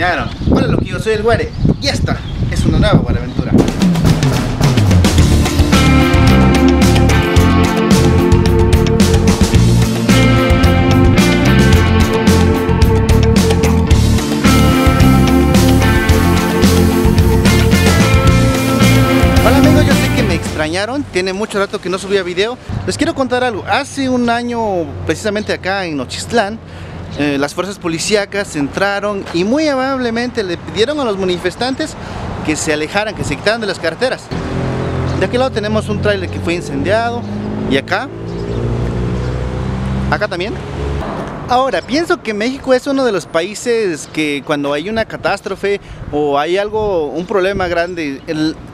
Hola, lo que yo soy el Guare. Ya está, es una nueva Guaraventura. Hola amigos, yo sé que me extrañaron, tiene mucho rato que no subía video. Les quiero contar algo. Hace un año, precisamente acá en Nochistlán, eh, las fuerzas policíacas entraron y muy amablemente le pidieron a los manifestantes que se alejaran, que se quitaran de las carreteras. De aquel lado tenemos un tráiler que fue incendiado y acá, acá también. Ahora, pienso que México es uno de los países que cuando hay una catástrofe o hay algo, un problema grande,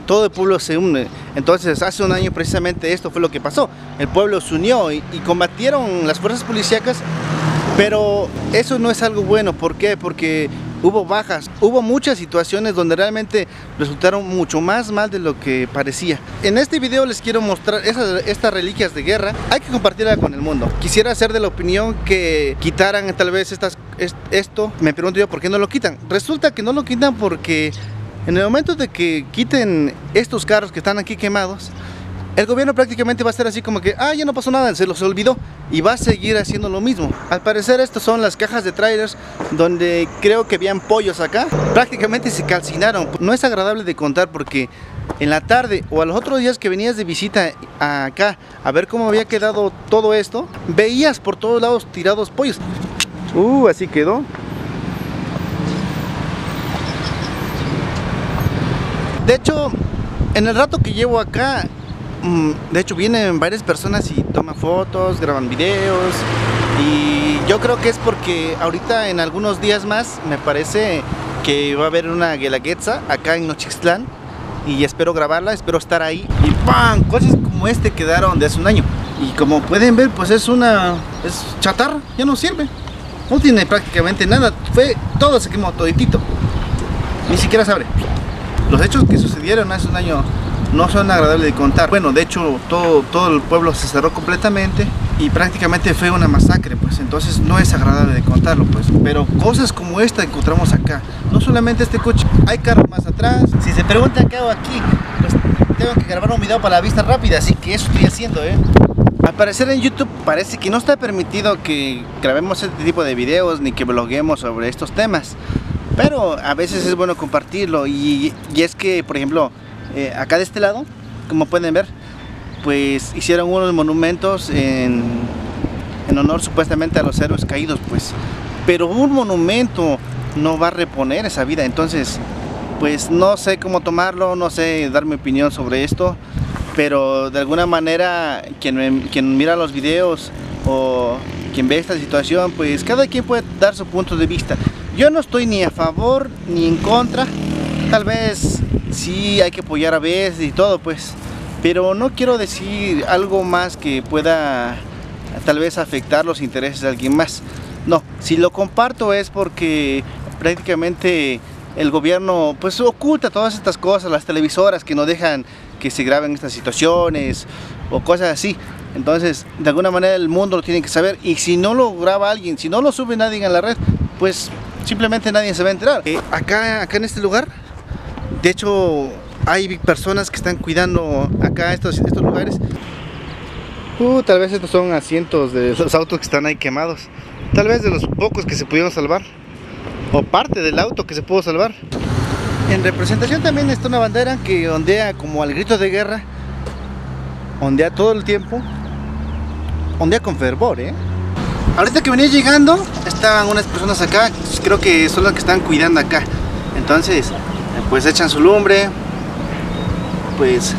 todo el pueblo se une. Entonces, hace un año precisamente esto fue lo que pasó. El pueblo se unió y, y combatieron las fuerzas policíacas, pero eso no es algo bueno. ¿Por qué? Porque hubo bajas, hubo muchas situaciones donde realmente resultaron mucho más mal de lo que parecía. En este video les quiero mostrar estas reliquias de guerra, hay que compartirla con el mundo. Quisiera ser de la opinión que quitaran tal vez estas, esto, me pregunto yo por qué no lo quitan. Resulta que no lo quitan porque en el momento de que quiten estos carros que están aquí quemados, el gobierno prácticamente va a ser así como que, ah, ya no pasó nada, se los olvidó y va a seguir haciendo lo mismo. Al parecer estas son las cajas de trailers donde creo que habían pollos acá. Prácticamente se calcinaron. No es agradable de contar porque en la tarde o a los otros días que venías de visita acá a ver cómo había quedado todo esto, veías por todos lados tirados pollos. Uh, así quedó. De hecho, en el rato que llevo acá, de hecho vienen varias personas y toman fotos, graban videos y yo creo que es porque ahorita en algunos días más me parece que va a haber una guelaguetza acá en Nochixtlán y espero grabarla, espero estar ahí y ¡pam! Cosas como este quedaron de hace un año y como pueden ver pues es una es chatarra, ya no sirve no tiene prácticamente nada, fue todo se quemó toditito ni siquiera se abre los hechos que sucedieron hace un año no son agradables de contar. Bueno, de hecho todo, todo el pueblo se cerró completamente y prácticamente fue una masacre, pues entonces no es agradable de contarlo, pues. Pero cosas como esta encontramos acá. No solamente este coche, hay carros más atrás. Si se preguntan qué hago aquí, pues tengo que grabar un video para la vista rápida, así que eso estoy haciendo, ¿eh? Al parecer en YouTube parece que no está permitido que grabemos este tipo de videos ni que bloguemos sobre estos temas. Pero a veces es bueno compartirlo y, y es que, por ejemplo, eh, acá de este lado, como pueden ver, pues hicieron unos monumentos en, honor supuestamente a los héroes caídos, pues. Pero un monumento no va a reponer esa vida, entonces, pues no sé cómo tomarlo, no sé dar mi opinión sobre esto, pero de alguna manera quien mira los videos o quien ve esta situación, pues cada quien puede dar su punto de vista. Yo no estoy ni a favor ni en contra. Tal vez sí hay que apoyar a veces y todo, pues. Pero no quiero decir algo más que pueda tal vez afectar los intereses de alguien más. No, si lo comparto es porque prácticamente el gobierno pues oculta todas estas cosas, las televisoras que no dejan que se graben estas situaciones o cosas así. Entonces, de alguna manera el mundo lo tiene que saber y si no lo graba alguien, si no lo sube nadie en la red, pues simplemente nadie se va a enterar. Eh, acá, acá en este lugar, de hecho, hay personas que están cuidando acá estos, estos lugares. Uh, tal vez estos son asientos de los autos que están ahí quemados. Tal vez de los pocos que se pudieron salvar. O parte del auto que se pudo salvar. En representación también está una bandera que ondea como al grito de guerra. Ondea todo el tiempo. Ondea con fervor, ¿eh? Ahorita que venía llegando, estaban unas personas acá, creo que son las que están cuidando acá. Entonces, pues echan su lumbre, pues,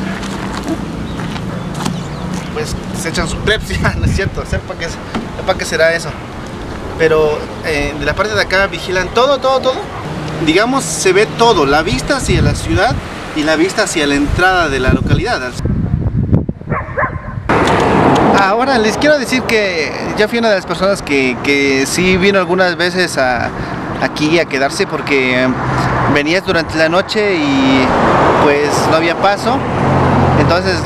pues se echan su plepsia, ¿no es cierto? Sepa qué será eso. Pero eh, de la parte de acá vigilan todo, todo, todo. Digamos, se ve todo, la vista hacia la ciudad y la vista hacia la entrada de la localidad. Ahora les quiero decir que ya fui una de las personas que, que sí vino algunas veces a, aquí a quedarse porque venías durante la noche y pues no había paso. Entonces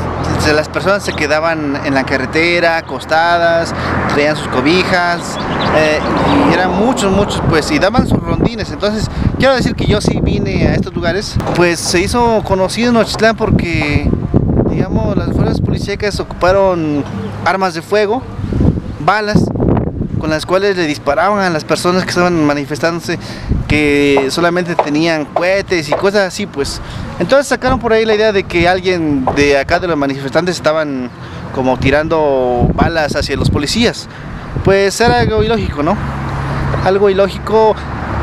las personas se quedaban en la carretera, acostadas, traían sus cobijas, eh, y eran muchos, muchos, pues, y daban sus rondines. Entonces, quiero decir que yo sí vine a estos lugares, pues se hizo conocido en Nochitlán porque, digamos, las fuerzas policíacas ocuparon armas de fuego, balas, con las cuales le disparaban a las personas que estaban manifestándose que solamente tenían cohetes y cosas así, pues. Entonces sacaron por ahí la idea de que alguien de acá de los manifestantes estaban como tirando balas hacia los policías. Pues era algo ilógico, ¿no? Algo ilógico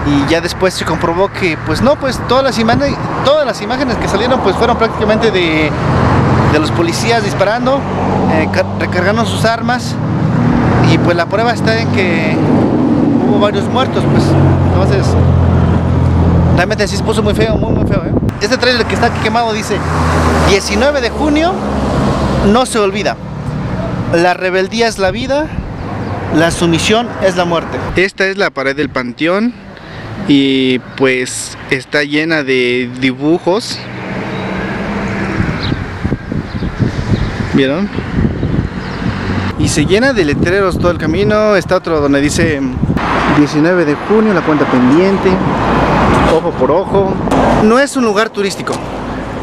y ya después se comprobó que pues no, pues todas las imágenes, todas las imágenes que salieron pues fueron prácticamente de, de los policías disparando, eh, recargando sus armas y pues la prueba está en que hubo varios muertos, pues. Entonces, realmente sí se puso muy feo, muy, muy feo. ¿eh? Este trailer que está aquí quemado dice 19 de junio, no se olvida. La rebeldía es la vida, la sumisión es la muerte. Esta es la pared del panteón y pues está llena de dibujos. ¿Vieron? Se llena de letreros todo el camino. Está otro donde dice 19 de junio, la cuenta pendiente, ojo por ojo. No es un lugar turístico,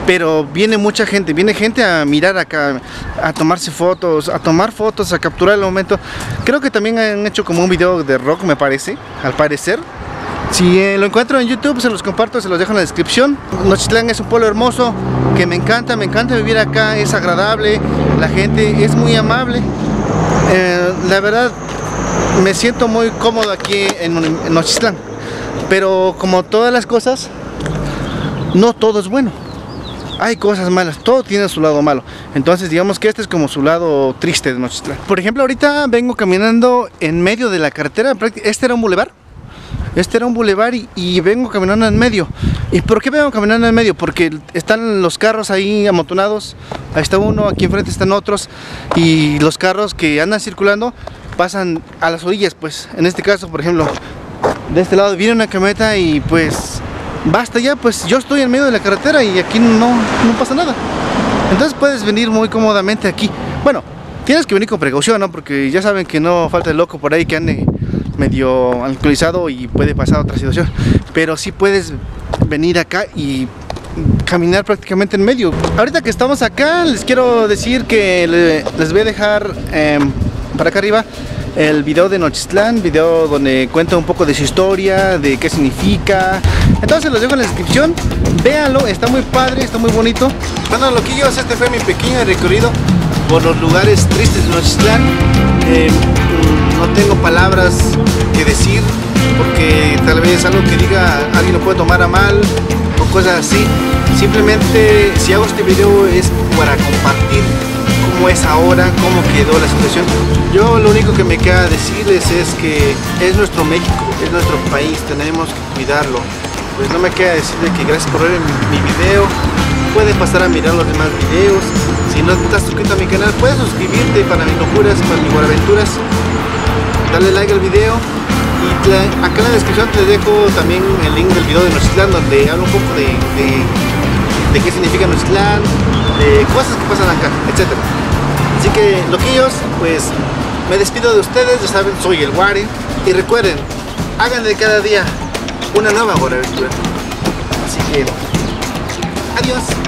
pero viene mucha gente, viene gente a mirar acá, a tomarse fotos, a tomar fotos, a capturar el momento. Creo que también han hecho como un video de rock, me parece, al parecer. Si eh, lo encuentro en YouTube, se los comparto, se los dejo en la descripción. Nochitlán es un pueblo hermoso que me encanta, me encanta vivir acá, es agradable, la gente es muy amable. Eh, la verdad, me siento muy cómodo aquí en, en Nochistlán. Pero como todas las cosas, no todo es bueno. Hay cosas malas, todo tiene su lado malo. Entonces digamos que este es como su lado triste de Nochistlán. Por ejemplo, ahorita vengo caminando en medio de la carretera. Este era un bulevar. Este era un bulevar y, vengo caminando en medio. ¿Y por qué vengo caminando en medio? Porque están los carros ahí amontonados. Ahí está uno, aquí enfrente están otros. Y los carros que andan circulando pasan a las orillas, pues. En este caso, por ejemplo, de este lado viene una camioneta y pues basta ya, pues yo estoy en medio de la carretera y aquí no, no pasa nada. Entonces puedes venir muy cómodamente aquí. Bueno, tienes que venir con precaución, ¿no? Porque ya saben que no falta el loco por ahí que ande medio alcoholizado y puede pasar otra situación. Pero sí puedes venir acá y caminar prácticamente en medio. Ahorita que estamos acá, les quiero decir que les voy a dejar em, para acá arriba el video de Nochistlán, video donde cuenta un poco de su historia, de qué significa. Entonces los dejo en la descripción, véanlo, está muy padre, está muy bonito. Bueno, loquillos, este fue mi pequeño recorrido por los lugares tristes de Nochistlán. Em, no tengo palabras que decir porque tal vez algo que diga alguien lo puede tomar a mal o cosas así. Simplemente si hago este video es para compartir cómo es ahora, cómo quedó la situación. Yo lo único que me queda decirles es que es nuestro México, es nuestro país, tenemos que cuidarlo. Pues no me queda decirle que gracias por ver mi video, puedes pasar a mirar los demás videos. Si no estás suscrito a mi canal, puedes suscribirte para mis locuras, para mis aventuras dale like al video y acá en la descripción te dejo también el link del video de Nochitlán donde hablo un poco de, de, qué significa Nochitlán, de cosas que pasan acá, etc. Así que loquillos, pues me despido de ustedes, ya saben, soy el Wari y recuerden, hagan de cada día una nueva aventura. Así que, adiós.